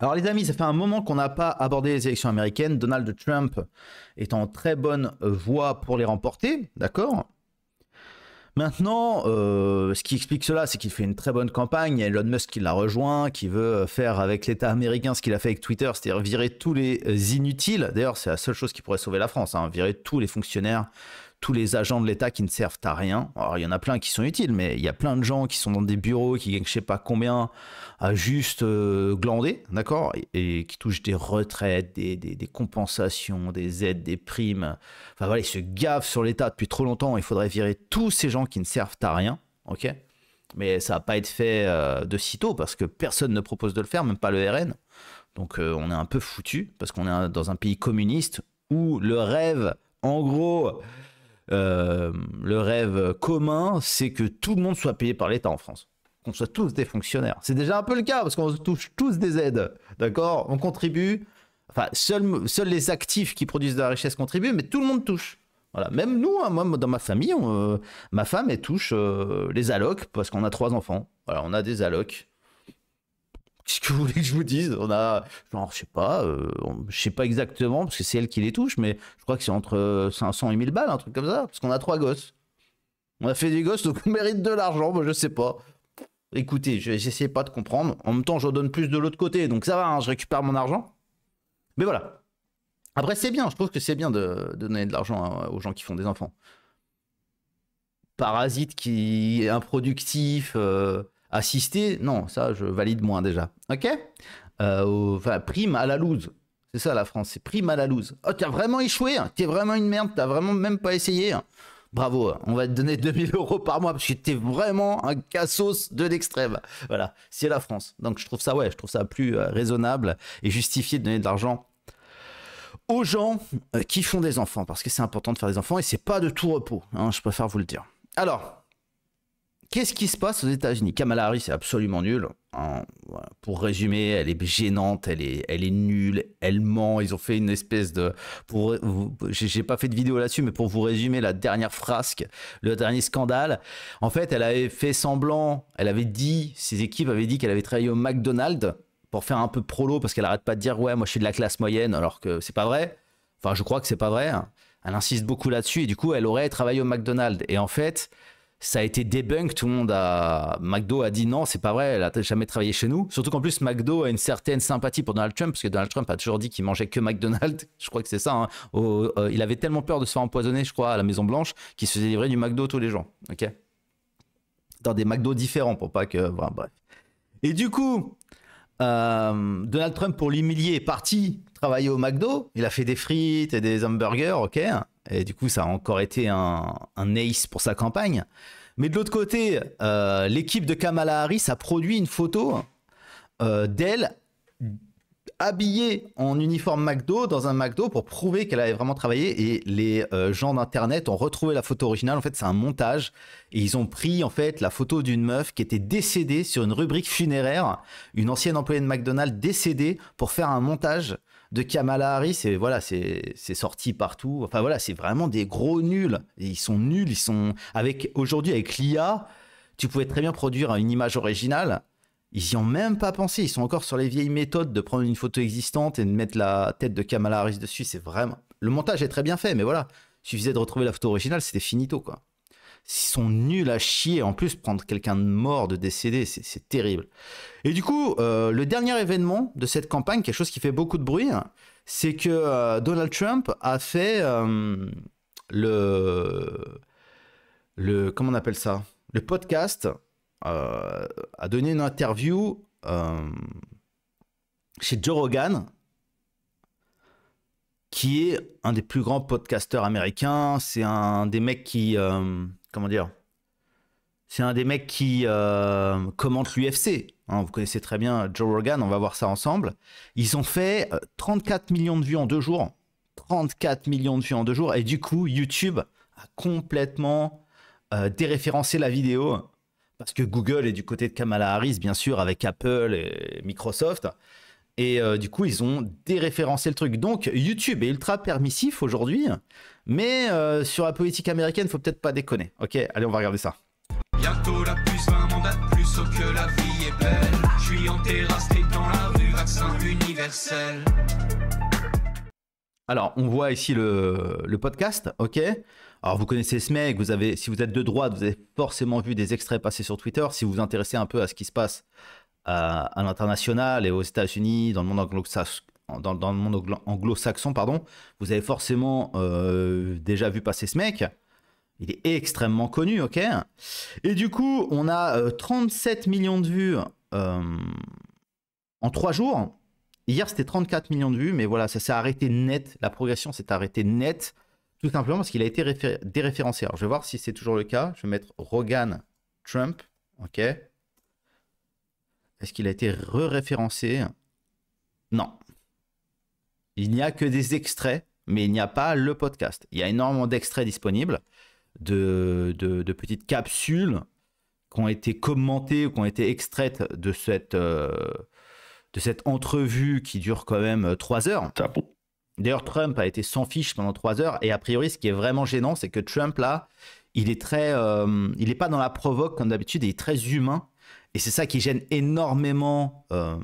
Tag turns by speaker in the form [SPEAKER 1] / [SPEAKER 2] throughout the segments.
[SPEAKER 1] Alors les amis, ça fait un moment qu'on n'a pas abordé les élections américaines. Donald Trump est en très bonne voie pour les remporter, d'accord? Maintenant, euh, ce qui explique cela, c'est qu'il fait une très bonne campagne. Il y a Elon Musk qui l'a rejoint, qui veut faire avec l'État américain ce qu'il a fait avec Twitter, c'est-à-dire virer tous les inutiles. D'ailleurs, c'est la seule chose qui pourrait sauver la France, hein, virer tous les fonctionnaires tous les agents de l'État qui ne servent à rien. Alors, il y en a plein qui sont utiles, mais il y a plein de gens qui sont dans des bureaux, qui gagnent je sais pas combien, à juste euh, glander, d'accord? Et, qui touchent des retraites, des, des, compensations, des aides, des primes. Enfin voilà, ils se gavent sur l'État depuis trop longtemps. Il faudrait virer tous ces gens qui ne servent à rien, ok? Mais ça va pas être fait euh, de sitôt parce que personne ne propose de le faire, même pas le RN. Donc euh, on est un peu foutu parce qu'on est dans un pays communiste où le rêve, en gros, euh, le rêve commun, c'est que tout le monde soit payé par l'État en France. Qu'on soit tous des fonctionnaires. C'est déjà un peu le cas parce qu'on touche tous des aides. D'accord? On contribue. Enfin, seuls, les actifs qui produisent de la richesse contribuent, mais tout le monde touche. Voilà. Même nous, hein, moi, dans ma famille, euh, ma femme, elle touche euh, les allocs parce qu'on a trois enfants. Voilà, on a des allocs. Qu'est-ce que vous voulez que je vous dise? On a, genre, je sais pas, euh, je sais pas exactement, parce que c'est elle qui les touche, mais je crois que c'est entre 500 et 1000 balles, un truc comme ça, parce qu'on a trois gosses. On a fait des gosses, donc on mérite de l'argent, moi je sais pas. Écoutez, j'essaie pas de comprendre. En même temps, je donne plus de l'autre côté, donc ça va, hein, je récupère mon argent. Mais voilà. Après, c'est bien, je trouve que c'est bien de, donner de l'argent hein, aux gens qui font des enfants. Parasite qui est improductif. Euh, Assister, non, ça je valide moins déjà. Ok? Euh, Enfin, prime à la loose. C'est ça la France, c'est prime à la loose. Oh, t'as vraiment échoué, hein. t'es vraiment une merde, t'as vraiment même pas essayé. Hein. Bravo, hein. on va te donner 2000 euros par mois parce que t'es vraiment un cassos de l'extrême. Voilà, c'est la France. Donc je trouve ça, ouais, je trouve ça plus euh, raisonnable et justifié de donner de l'argent aux gens euh, qui font des enfants parce que c'est important de faire des enfants et c'est pas de tout repos. je préfère vous le dire. Alors, Qu'est-ce qui se passe aux États-Unis? Kamala Harris est absolument nulle. Hein. Pour résumer, elle est gênante, elle est, elle est nulle, elle ment. Ils ont fait une espèce de. Pour, j'ai pas fait de vidéo là-dessus, mais pour vous résumer la dernière frasque, le dernier scandale, en fait, elle avait fait semblant, elle avait dit, ses équipes avaient dit qu'elle avait travaillé au McDonald's pour faire un peu prolo parce qu'elle arrête pas de dire ouais, moi je suis de la classe moyenne, alors que c'est pas vrai. Enfin, je crois que c'est pas vrai. Hein. Elle insiste beaucoup là-dessus et du coup, elle aurait travaillé au McDonald's. Et en fait, ça a été debunk, tout le monde a... McDo a dit non, c'est pas vrai, elle a jamais travaillé chez nous. Surtout qu'en plus, McDo a une certaine sympathie pour Donald Trump, parce que Donald Trump a toujours dit qu'il mangeait que McDonald's. Je crois que c'est ça. Hein. Euh, il avait tellement peur de se faire empoisonner, je crois, à la Maison Blanche, qu'il se faisait livrer du McDo tous les jours. Ok? Dans des McDo différents, pour pas que... bref. Et du coup, euh, Donald Trump, pour l'humilier, est parti travailler au McDo. Il a fait des frites et des hamburgers, ok et du coup, ça a encore été un, ace pour sa campagne. Mais de l'autre côté, euh, l'équipe de Kamala Harris a produit une photo euh, d'elle habillée en uniforme McDo dans un McDo pour prouver qu'elle avait vraiment travaillé. Et les euh, gens d'internet ont retrouvé la photo originale. En fait, c'est un montage. Et ils ont pris en fait la photo d'une meuf qui était décédée sur une rubrique funéraire, une ancienne employée de McDonald's décédée pour faire un montage de Kamala Harris, voilà, c'est sorti partout. Enfin voilà, c'est vraiment des gros nuls. Ils sont nuls, ils sont avec aujourd'hui avec l'IA, tu pouvais très bien produire une image originale. Ils y ont même pas pensé. Ils sont encore sur les vieilles méthodes de prendre une photo existante et de mettre la tête de Kamala Harris dessus. C'est vraiment le montage est très bien fait, mais voilà, il suffisait de retrouver la photo originale, c'était finito quoi. Ils sont nuls à chier. En plus, prendre quelqu'un de mort, de décédé, c'est terrible. Et du coup, euh, le dernier événement de cette campagne, quelque chose qui fait beaucoup de bruit, c'est que euh, Donald Trump a fait euh, le, le. Comment on appelle ça? Le podcast a donné une interview chez Joe Rogan, qui est un des plus grands podcasteurs américains. C'est un des mecs qui comment dire c'est un des mecs qui euh, commente l'UFC. Hein, vous connaissez très bien Joe Rogan, on va voir ça ensemble. Ils ont fait 34 euh, millions de vues en deux jours. 34 millions de vues en deux jours. Et du coup, YouTube a complètement euh, déréférencé la vidéo. Parce que Google est du côté de Kamala Harris, bien sûr, avec Apple et Microsoft. Et du coup, ils ont déréférencé le truc. Donc, YouTube est ultra permissif aujourd'hui. Mais euh, sur la politique américaine, faut peut-être pas déconner. Ok, allez, on va regarder ça. Bientôt la plus 20 mandat plus haut que la vie
[SPEAKER 2] vie est belle. Je suis en terrasse, t'es dans la rue, vaccin universel.
[SPEAKER 1] Alors, on voit ici le, le podcast, ok? Alors, vous connaissez ce mec, vous avez, si vous êtes de droite, vous avez forcément vu des extraits passer sur Twitter. Si vous vous intéressez un peu à ce qui se passe à, à l'international et aux États-Unis, dans le monde anglo-saxon, dans, le monde anglo- anglo-saxon, pardon, vous avez forcément euh, déjà vu passer ce mec. Il est extrêmement connu, ok? Et du coup, on a euh, 37 millions de vues euh, en 3 jours. Hier, c'était 34 millions de vues, mais voilà, ça s'est arrêté net. La progression s'est arrêtée net, tout simplement parce qu'il a été réfé- déréférencé. Alors, je vais voir si c'est toujours le cas. Je vais mettre Rogan Trump, ok? Est-ce qu'il a été re-référencé Non. Il n'y a que des extraits, mais il n'y a pas le podcast. Il y a énormément d'extraits disponibles, de, de- de petites capsules qui ont été commentées ou qui ont été extraites de cette, euh, de cette entrevue qui dure quand même 3 heures.
[SPEAKER 3] Ça, bon.
[SPEAKER 1] D'ailleurs, Trump a été sans fiche pendant 3 heures. Et a priori, ce qui est vraiment gênant, c'est que Trump, là, il est très. euh, il n'est pas dans la provoque comme d'habitude, il est très humain. Et c'est ça qui gêne énormément euh,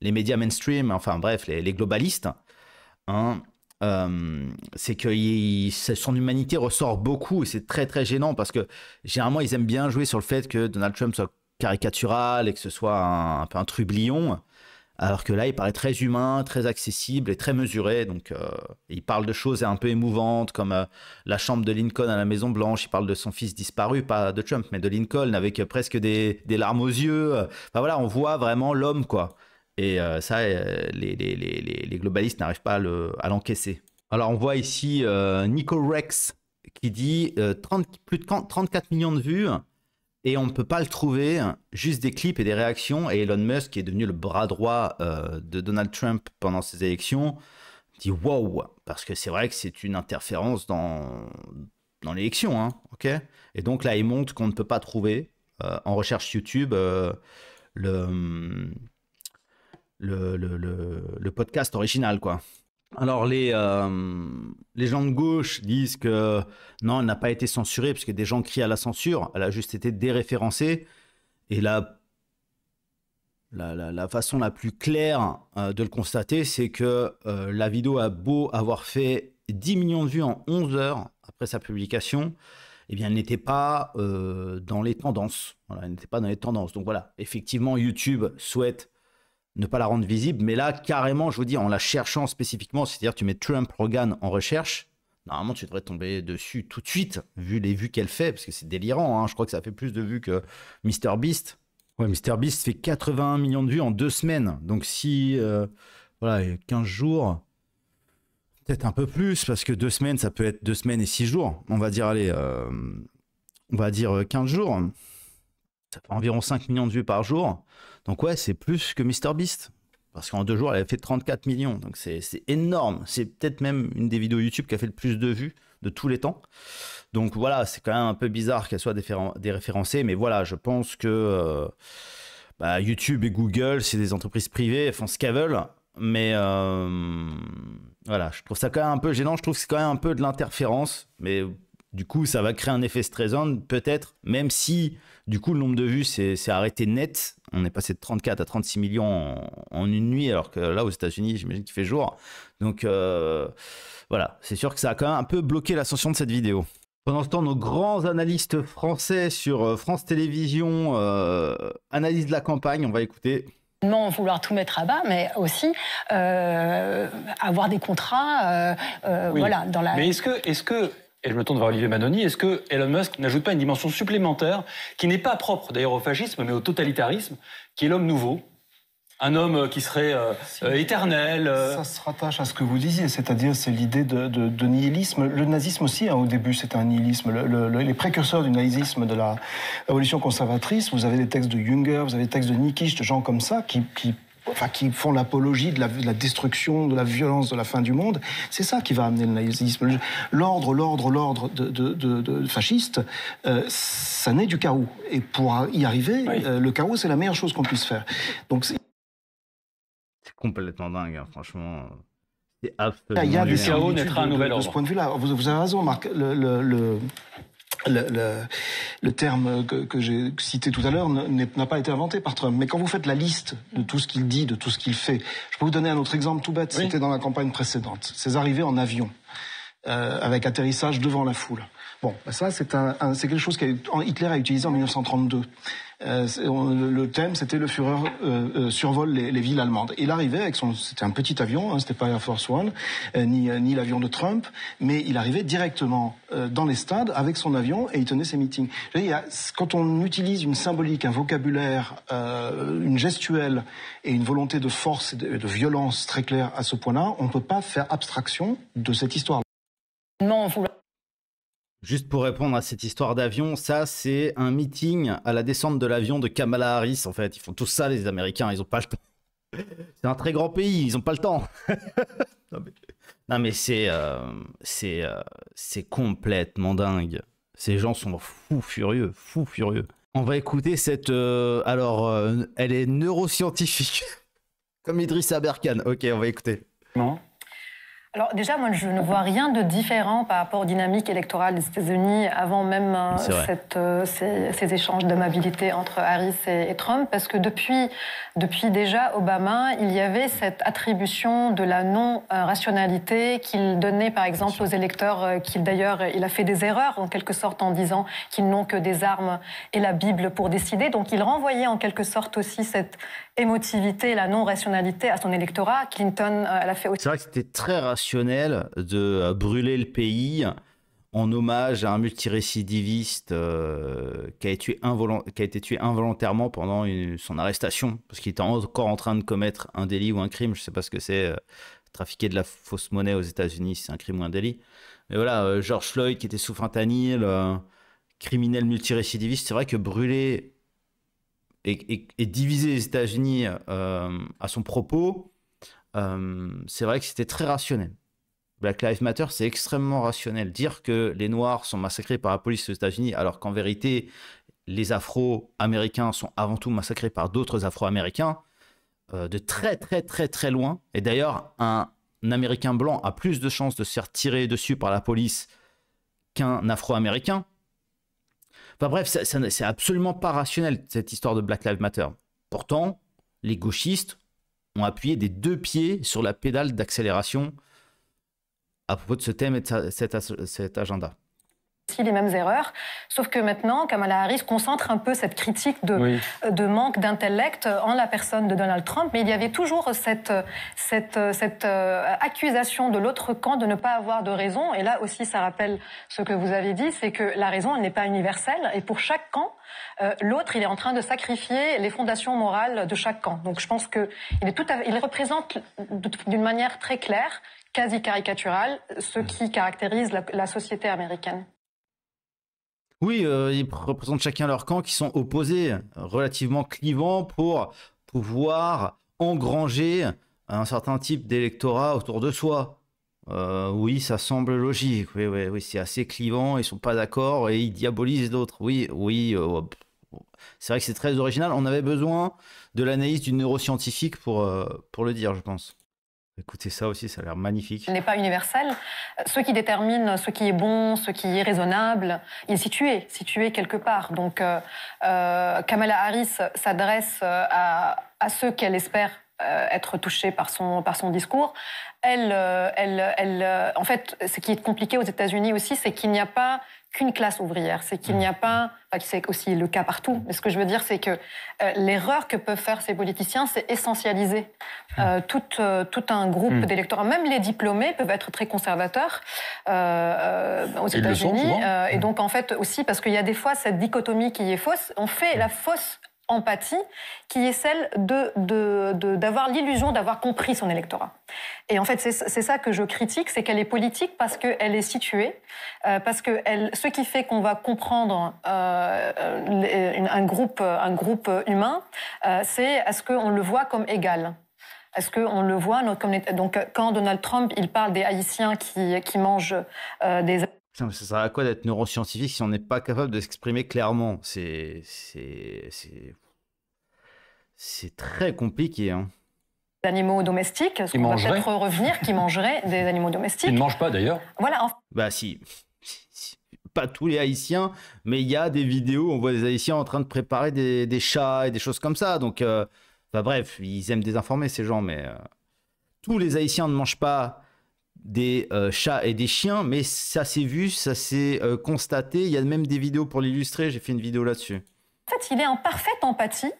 [SPEAKER 1] les médias mainstream, enfin bref, les, globalistes. hein. Euh, c'est que son humanité ressort beaucoup et c'est très très gênant parce que généralement ils aiment bien jouer sur le fait que Donald Trump soit caricatural et que ce soit un, peu un trublion. Alors que là, il paraît très humain, très accessible et très mesuré. Donc, euh, il parle de choses un peu émouvantes comme euh, la chambre de Lincoln à la Maison Blanche. Il parle de son fils disparu, pas de Trump, mais de Lincoln, avec presque des larmes aux yeux. Enfin voilà, on voit vraiment l'homme, quoi. Et euh, ça, euh, les, globalistes n'arrivent pas à le- à l'encaisser. Alors, on voit ici euh, Nico Rex qui dit 30 plus de 34 millions de vues et on ne peut pas le trouver, juste des clips et des réactions. Et Elon Musk, qui est devenu le bras droit de Donald Trump pendant ces élections, dit wow, parce que c'est vrai que c'est une interférence dans, dans l'élection. Hein, ok? Et donc là, il montre qu'on ne peut pas trouver en recherche YouTube le, le, le, le- podcast original, quoi. Alors les, euh, les gens de gauche disent que non, elle n'a pas été censurée parce que des gens crient à la censure, elle a juste été déréférencée. Et la, la, la- façon la plus claire euh, de le constater, c'est que euh, la vidéo a beau avoir fait 10 millions de vues en 11 heures après sa publication, eh bien, elle n'était pas dans les tendances. Elle n'était pas dans les tendances. Donc voilà, effectivement, YouTube souhaite ne pas la rendre visible, mais là, carrément, je vous dis, en la cherchant spécifiquement, c'est-à-dire tu mets Trump Rogan en recherche, normalement, tu devrais tomber dessus tout de suite, vu les vues qu'elle fait, parce que c'est délirant, hein. je crois que ça fait plus de vues que MrBeast. Ouais, MrBeast fait 81 millions de vues en deux semaines, donc si, euh, voilà, il y a 15 jours, peut-être un peu plus, parce que deux semaines, ça peut être deux semaines et six jours, on va dire, allez, euh, on va dire 15 jours, ça fait environ 5 millions de vues par jour, donc ouais, c'est plus que MrBeast. Parce qu'en deux jours, elle a fait 34 millions. Donc c'est énorme. C'est peut-être même une des vidéos YouTube qui a fait le plus de vues de tous les temps. Donc voilà, c'est quand même un peu bizarre qu'elle soit déréférencée. Mais voilà, je pense que euh, bah, YouTube et Google, c'est des entreprises privées, elles font ce qu'elles veulent. Mais euh, voilà, je trouve ça quand même un peu gênant. Je trouve que c'est quand même un peu de l'interférence. Mais du coup, ça va créer un effet stressant, peut-être, même si du coup, le nombre de vues s'est arrêté net. On est passé de 34 à 36 millions en, en une nuit, alors que là, aux États-Unis, j'imagine qu'il fait jour. Donc euh, voilà, c'est sûr que ça a quand même un peu bloqué l'ascension de cette vidéo. Pendant ce temps, nos grands analystes français sur euh, France Télévisions euh, analysent la campagne. On va écouter.
[SPEAKER 4] non vouloir tout mettre à bas, mais aussi euh, avoir des contrats, euh, euh,
[SPEAKER 3] Oui.
[SPEAKER 4] voilà, dans la.
[SPEAKER 3] Mais est-ce que, est-ce que, et je me tourne vers Olivier Manoni, est-ce que Elon Musk n'ajoute pas une dimension supplémentaire qui n'est pas propre d'ailleurs au fascisme, mais au totalitarisme, qui est l'homme nouveau? Un homme euh, qui serait euh, euh, éternel. euh,
[SPEAKER 5] Ça se rattache à ce que vous disiez, c'est-à-dire c'est l'idée de, de- de nihilisme. Le nazisme aussi, hein, au début, c'était un nihilisme. Le- le- le- les précurseurs du nazisme, de la révolution conservatrice, vous avez des textes de Junger, vous avez des textes de Nietzsche, de gens comme ça, qui, qui, enfin, qui font l'apologie de la, de la destruction, de la violence, de la fin du monde. C'est ça qui va amener le nazisme. L'ordre, l'ordre, l'ordre de, de- de- de fasciste, euh, ça naît du chaos. Et pour y arriver,
[SPEAKER 3] Oui.
[SPEAKER 5] euh, le chaos, c'est la meilleure chose qu'on puisse faire. Donc, c'est-
[SPEAKER 1] complètement dingue, hein, franchement.
[SPEAKER 5] Il y a des
[SPEAKER 3] Du chaos naîtra un
[SPEAKER 5] de-
[SPEAKER 3] nouvel
[SPEAKER 5] de,
[SPEAKER 3] ordre.
[SPEAKER 5] ce point de vue-là. Vous, vous avez raison, Marc. Le, le- le- le, le, le, terme que, que j'ai cité tout à l'heure n'a pas été inventé par Trump. Mais quand vous faites la liste de tout ce qu'il dit, de tout ce qu'il fait, je peux vous donner un autre exemple tout bête. Oui. C'était dans la campagne précédente. Ses arrivées en avion, euh, avec atterrissage devant la foule. Bon, ça c'est quelque chose que Hitler a utilisé en 1932. Euh, le thème, c'était le Führer euh, euh, survole les, les, villes allemandes. Il arrivait avec son, c'était un petit avion, hein, c'était pas Air Force One, euh, ni, l'avion de Trump, mais il arrivait directement dans les stades avec son avion et il tenait ses meetings. Quand on utilise une symbolique, un vocabulaire, une gestuelle et une volonté de force et de, violence très claire à ce point-là, on peut pas faire abstraction de cette histoire.
[SPEAKER 4] Non, vous
[SPEAKER 1] Juste pour répondre à cette histoire d'avion, ça c'est un meeting à la descente de l'avion de Kamala Harris en fait. Ils font tout ça les Américains, ils ont pas le temps. C'est un très grand pays, ils ont pas le temps. non mais, c'est euh, c'est euh, c'est complètement dingue. Ces gens sont fous furieux, fous furieux. On va écouter cette euh, alors elle est neuroscientifique comme Idriss Aberkan. OK, on va écouter.
[SPEAKER 3] Non.
[SPEAKER 4] Alors déjà, moi, je ne vois rien de différent par rapport aux dynamiques électorales des États-Unis avant même euh, cette, euh, ces, ces, échanges d'amabilité entre Harris et, et, Trump, parce que depuis, depuis déjà Obama, il y avait cette attribution de la non-rationalité qu'il donnait, par exemple, aux électeurs, euh, qu'il d'ailleurs, il a fait des erreurs en quelque sorte en disant qu'ils n'ont que des armes et la Bible pour décider. Donc il renvoyait en quelque sorte aussi cette émotivité, la non-rationalité à son électorat. Clinton, euh, elle a fait aussi.
[SPEAKER 1] C'est vrai que c'était très rationnel de brûler le pays en hommage à un multirécidiviste euh, qui, a été tué involontairement pendant son arrestation, parce qu'il était encore en train de commettre un délit ou un crime, je ne sais pas ce que c'est, euh, trafiquer de la fausse monnaie aux États-Unis, c'est un crime ou un délit. Mais voilà, euh, George Floyd qui était sous fentanyl, criminel multirécidiviste, c'est vrai que brûler et, diviser les États-Unis à son propos, c'est vrai que c'était très rationnel. Black Lives Matter, c'est extrêmement rationnel. Dire que les Noirs sont massacrés par la police aux États-Unis, alors qu'en vérité, les Afro-Américains sont avant tout massacrés par d'autres Afro-Américains, euh, de très très très très loin. Et d'ailleurs, un, un Américain blanc a plus de chances de se faire tirer dessus par la police qu'un Afro-Américain. Enfin bref, c'est absolument pas rationnel cette histoire de Black Lives Matter. Pourtant, les gauchistes ont appuyé des deux pieds sur la pédale d'accélération à propos de ce thème et de cet, cet agenda
[SPEAKER 4] les mêmes erreurs, sauf que maintenant, Kamala Harris concentre un peu cette critique de, oui. de manque d'intellect en la personne de Donald Trump, mais il y avait toujours cette, cette, cette euh, accusation de l'autre camp de ne pas avoir de raison, et là aussi ça rappelle ce que vous avez dit, c'est que la raison, elle n'est pas universelle, et pour chaque camp, euh, l'autre, il est en train de sacrifier les fondations morales de chaque camp. Donc je pense qu'il il représente d'une manière très claire quasi caricaturale ce qui caractérise la, la société américaine.
[SPEAKER 1] Oui, euh, ils représentent chacun leur camp qui sont opposés, relativement clivants pour pouvoir engranger un certain type d'électorat autour de soi. Euh, oui, ça semble logique. Oui, oui, c'est assez clivant. Ils sont pas d'accord et ils diabolisent d'autres. Oui, oui. Euh, c'est vrai que c'est très original. On avait besoin de l'analyse d'une neuroscientifique pour, pour le dire, je pense. Écoutez ça aussi, ça a l'air magnifique.
[SPEAKER 4] n'est pas universel. Ce qui détermine ce qui est bon, ce qui est raisonnable, il est situé, situé quelque part. Donc, euh, euh, Kamala Harris s'adresse à, à ceux qu'elle espère euh, être touchés par son, par son discours. Elle, euh, elle, elle, en fait, ce qui est compliqué aux États-Unis aussi, c'est qu'il n'y a pas qu'une classe ouvrière. C'est qu'il n'y a pas, enfin, c'est aussi le cas partout. Mais ce que je veux dire, c'est que euh, l'erreur que peuvent faire ces politiciens, c'est essentialiser euh, tout, euh, tout un groupe mmh. d'électeurs. Même les diplômés peuvent être très conservateurs euh, aux États-Unis. et donc, en fait, aussi, parce qu'il y a des fois cette dichotomie qui est fausse, on fait la fausse empathie, qui est celle d'avoir de, de, l'illusion d'avoir compris son électorat. Et en fait, c'est, ça que je critique, c'est qu'elle est politique parce qu'elle est située, euh, parce que elle, ce qui fait qu'on va comprendre euh, un, groupe, un groupe humain, euh, c'est est-ce qu'on le voit comme égal? Est-ce qu'on le voit comme donc quand Donald Trump il parle des Haïtiens qui, qui mangent euh,
[SPEAKER 1] ça sert à quoi d'être neuroscientifique si on n'est pas capable de s'exprimer clairement? C'est c'est très compliqué. Hein.
[SPEAKER 4] Animaux domestiques, ce qu'on va peut-être revenir, qui mangeraient des animaux domestiques?
[SPEAKER 3] Ils ne mangent pas d'ailleurs.
[SPEAKER 4] Voilà.
[SPEAKER 1] Bah si. pas tous les Haïtiens, mais il y a des vidéos, on voit des Haïtiens en train de préparer des, des chats et des choses comme ça. Donc, euh, enfin, bref, ils aiment désinformer ces gens, mais euh, tous les Haïtiens ne mangent pas des euh, chats et des chiens, mais ça s'est vu, ça s'est euh, constaté. Il y a même des vidéos pour l'illustrer. J'ai fait une vidéo là-dessus.
[SPEAKER 4] En fait, il est en parfaite empathie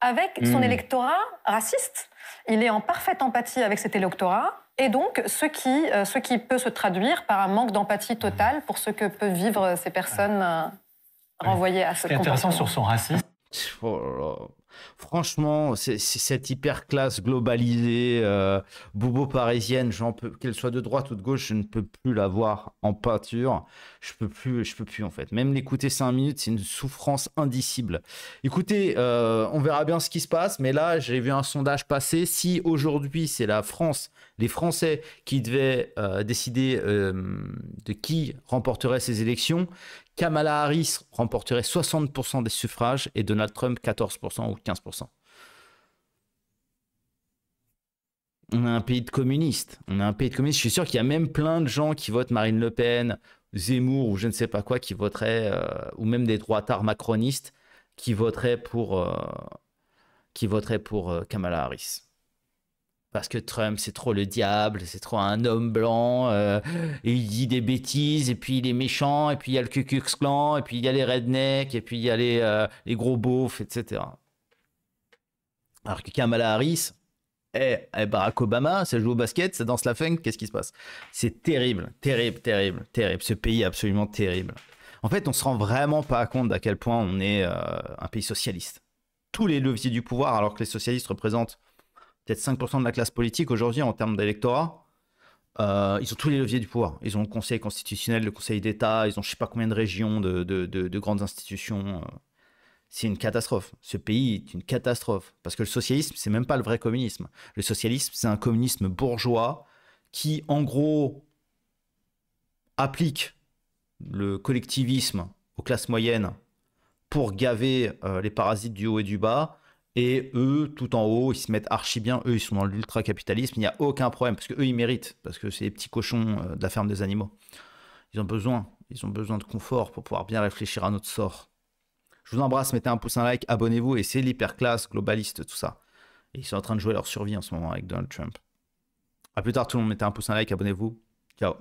[SPEAKER 4] avec son
[SPEAKER 3] Hmm.
[SPEAKER 4] électorat raciste. Il est en parfaite empathie avec cet électorat. Et donc, ce qui, euh, ce qui peut se traduire par un manque d'empathie totale pour ce que peuvent vivre ces personnes euh, renvoyées à ce
[SPEAKER 3] Ce qui est intéressant sur son racisme,
[SPEAKER 1] Oh là là. Franchement, c'est cette hyper classe globalisée, euh, bobo parisienne, qu'elle soit de droite ou de gauche, je ne peux plus la voir en pâture. Je peux plus, je peux plus en fait. Même l'écouter cinq minutes, c'est une souffrance indicible. Écoutez, euh, on verra bien ce qui se passe, mais là, j'ai vu un sondage passer. Si aujourd'hui c'est la France, les Français qui devaient euh, décider de qui remporterait ces élections, Kamala Harris remporterait 60% des suffrages et Donald Trump 14% ou 15%. On est un pays de communistes. Un pays de communistes. Je suis sûr qu'il y a même plein de gens qui votent Marine Le Pen, Zemmour ou je ne sais pas quoi, qui voteraient, euh, ou même des droitards macronistes, qui voteraient pour, euh, qui voteraient pour euh, Kamala Harris. Parce que Trump, c'est trop le diable, c'est trop un homme blanc, et il dit des bêtises, et puis il est méchant, et puis il y a le Ku Klux Klan, et puis il y a les rednecks, et puis il y a les, les gros beaufs, etc. Alors que Kamala Harris, eh, eh, Barack Obama, ça joue au basket, ça danse la funk, qu'est-ce qui se passe? C'est terrible, terrible, terrible, terrible. Ce pays est absolument terrible. En fait, on se rend vraiment pas compte à quel point on est euh, un pays socialiste. Tous les leviers du pouvoir, alors que les socialistes représentent peut-être 5% de la classe politique aujourd'hui en termes d'électorat, euh, ils ont tous les leviers du pouvoir. Ils ont le Conseil constitutionnel, le Conseil d'État, ils ont je sais pas combien de régions, de grandes institutions. euh. C'est une catastrophe. Ce pays est une catastrophe. Parce que le socialisme, c'est même pas le vrai communisme. Le socialisme, c'est un communisme bourgeois qui, en gros, applique le collectivisme aux classes moyennes pour gaver euh, les parasites du haut et du bas. Et eux, tout en haut, ils se mettent archi bien. Eux, ils sont dans l'ultra-capitalisme. Il n'y a aucun problème parce que eux, ils méritent. Parce que c'est les petits cochons euh, de la ferme des animaux. Ils ont besoin. Ils ont besoin de confort pour pouvoir bien réfléchir à notre sort. Je vous embrasse. Mettez un pouce, un like, abonnez-vous. Et c'est l'hyperclasse globaliste, tout ça. Ils sont en train de jouer leur survie en ce moment avec Donald Trump. À plus tard, tout le monde. Mettez un pouce, un like, abonnez-vous. Ciao.